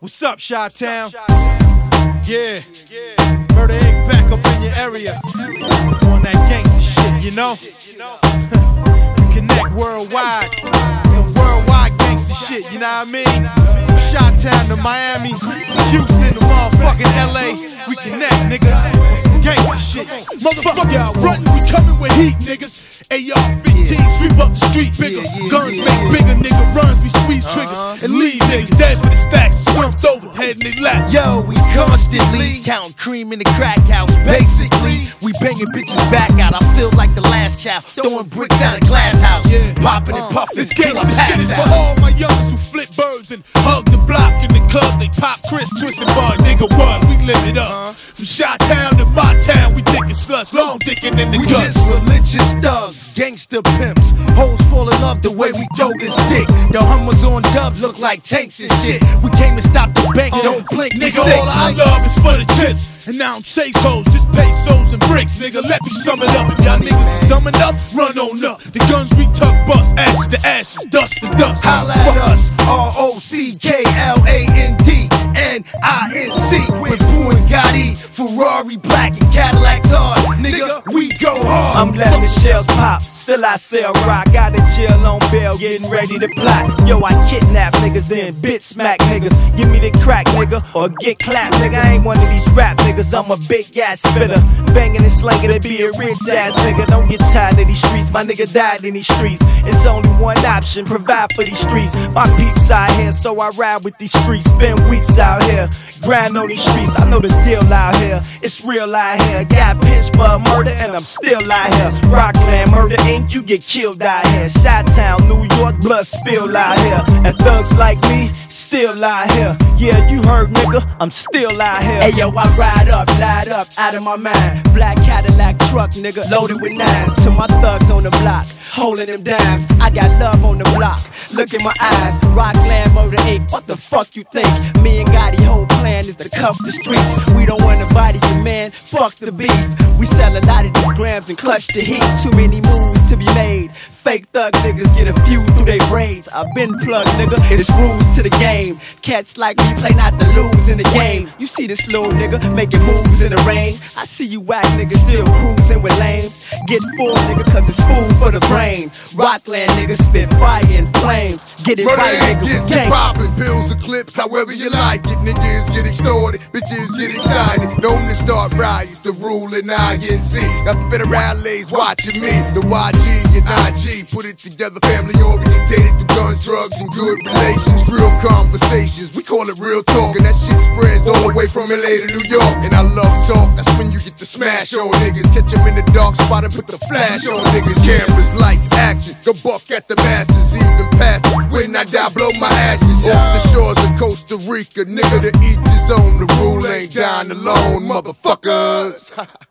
What's up, Chi Town? Yeah, Murder Inc. back up in your area. On that gangster shit, you know? Connect worldwide. Some worldwide gangster shit, you know what I mean? From Chi Town to Miami, Houston to motherfucking LA. We connect, nigga. Gangster shit. Motherfucker, frontin', we coming with heat, niggas. AR-15, sweep up the street bigger. Guns make bigger, nigga. Runs, we squeeze uh-huh. triggers and leave niggas dead for the stacks. Slumped over, head in their lap. Yo, we constantly counting cream in the crack house. Basically, we banging bitches back out. I feel like the last child throwing bricks out of glass house, popping and uh, puffing This gangsta shit is for all my youngers who flip birds and hug the block in the club. They pop Chris, twist and bud, nigga. What? We live it up. Uh-huh. From Shot Town to my town, we dickin' sluts, long dickin' in the We guts. just religious thugs, gangster pimps. Hoes fall in love the way we throw this dick. The Hummers on dubs look like tanks and shit. We came to stop the bank, uh, don't blink, Nigga, sick. all I love is for the chips. And now I don't chase hoes, just pesos and bricks. Nigga, let me sum it up. If y'all niggas is dumb enough, run on up. The guns we tuck bust, ashes to ashes, dust to dust. Holla at us, R O C K L A N D N I N C. With Bugatti, Ferrari black, and Cadillac I'm letting the shells pop, still I sell rock. Got a chill on bail, getting ready to plot. Yo, I kidnap niggas, then bit smack niggas. Give me the crack, nigga, or get clapped, nigga. I ain't one of these rap niggas, I'm a big ass spitter. Banging and slanging to be a rich ass nigga. Don't get tired of these streets, my nigga died in these streets. It's only one option, provide for these streets. My peeps out here, so I ride with these streets. Spend weeks out here, grind on these streets. I know the deal out here, it's real out here. Got pinched for murder, and I'm still out here. Rockland murder ain't get killed out here. Shot Town, New York, blood spill out here. And thugs like me, still out here. Yeah, you heard, nigga, I'm still out here. Hey yo, I ride up, light up, out of my mind. Black Cadillac truck, nigga, loaded with nines. To my thugs on the block, holding them dimes. I got love on the block. Look in my eyes, Rockland Motor 8. What the fuck you think? Me and Gotti whole plan is to cuff the streets. We don't want to body you, man. Fuck the beef. We sell a lot of these grams and clutch the heat. Too many moves to be made. Fake thug niggas get a few through they braids. I've been plugged, nigga. It's rules to the game. Cats like me play not to lose in the game. See this little nigga making moves in the rain. I see you whack niggas still cruising with lames. Get full, nigga, cause it's food for the brain. Rockland niggas spit fire and flames. Get it Murder right, nigga. gets with it poppin', bills or clips, however you like it. Niggas get extorted, bitches get excited. Known to start riots, the rule in INC. Got federales watching me, the YG and IG. Put it together, family orientated through guns, drugs, and good relations. Real conversations, we call it real talk. And that shit spreads all the way from LA to New York. And I love talk, that's when you get the smash on niggas. Catch 'em in the dark spot and put the flash on niggas. Cameras, lights, action. Go buck at the masses, even past. When I die, blow my ashes off the shores of Costa Rica. Nigga, to each his own. The rule ain't dying alone, motherfuckers.